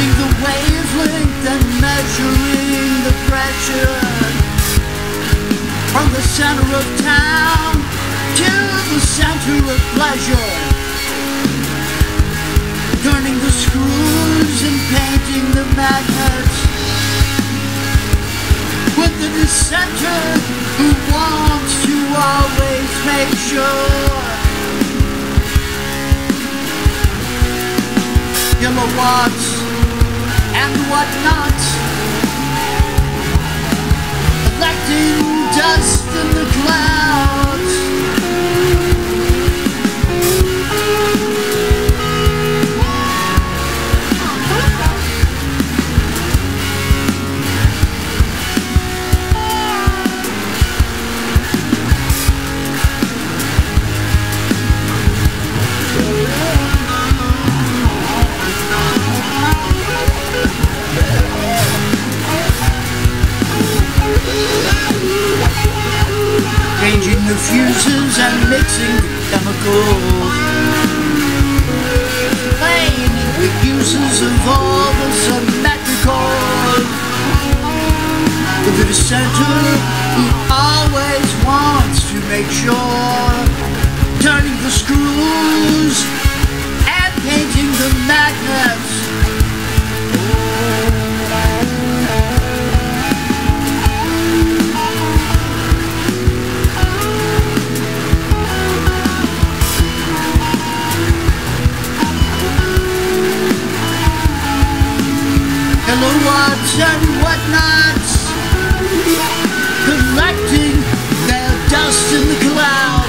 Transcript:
The and measuring the pressure From the center of town to the center of pleasure. Turning the screws and painting the magnets. With the dissenter who wants to always make sure. Kilowatts and whatnot. The fuses and mixing the chemicals. Playing the uses of all the symmetrical. With the dissenter who always wants to make sure. Kilowatts and whatnots Collecting their dust in the clouds